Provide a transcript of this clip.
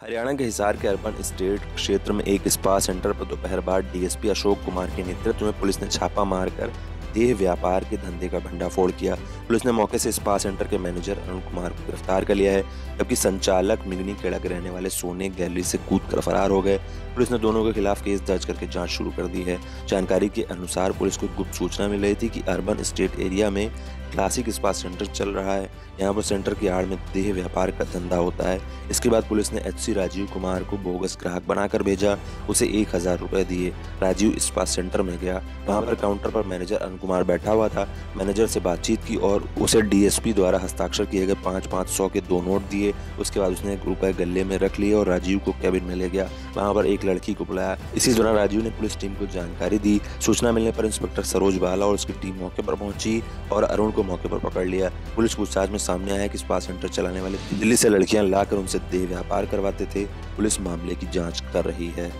हरियाणा के हिसार के urban state क्षेत्र में एक स्पा सेंटर पर दोपहर बाद डीएसपी अशोक कुमार के नेतृत्व में पुलिस ने छापा मारकर देह व्यापार के धंधे का भंडाफोड़ किया। पुलिस ने मौके से स्पा सेंटर के मैनेजर अरुण कुमार को गिरफ़्तार कर लिया है। जबकि संचालक मिगनी केड़ा के रहने वाले सोने गैलरी से कूद कर फरार हो गए पुलिस ने दोनों के खिलाफ केस दर्ज करके जाँच शुरू कर दी है। जानकारी के अनुसार पुलिस को गुप्त सूचना मिल रही थी कि अर्बन स्टेट एरिया में क्लासिक स्पा सेंटर चल रहा है। यहाँ पर सेंटर की आड़ में देह व्यापार का धंधा होता है। इसके बाद पुलिस ने एचसी राजीव कुमार को बोगस ग्राहक बनाकर भेजा, उसे एक हज़ार रुपए दिए। राजीव स्पा सेंटर में गया। वहाँ पर काउंटर पर मैनेजर अरुण कुमार बैठा हुआ था। मैनेजर से बातचीत की और उसे डीएसपी द्वारा हस्ताक्षर किए गए पाँच पाँच सौ के दो नोट दिए। उसके बाद उसने एक रुपए गले में रख लिए और राजीव को कैबिन में ले गया। वहाँ पर एक लड़की को बुलाया। इसी दौरान राजीव ने पुलिस टीम को जानकारी दी। सूचना मिलने पर इंस्पेक्टर सरोज बाला और उसकी टीम मौके पर पहुँची और अरुण को मौके पर पकड़ लिया। पुलिस पूछताछ में सामने आया कि स्पा सेंटर चलाने वाले दिल्ली से लड़कियाँ लाकर उनसे देह व्यापार करवाते थे। पुलिस मामले की जाँच कर रही है।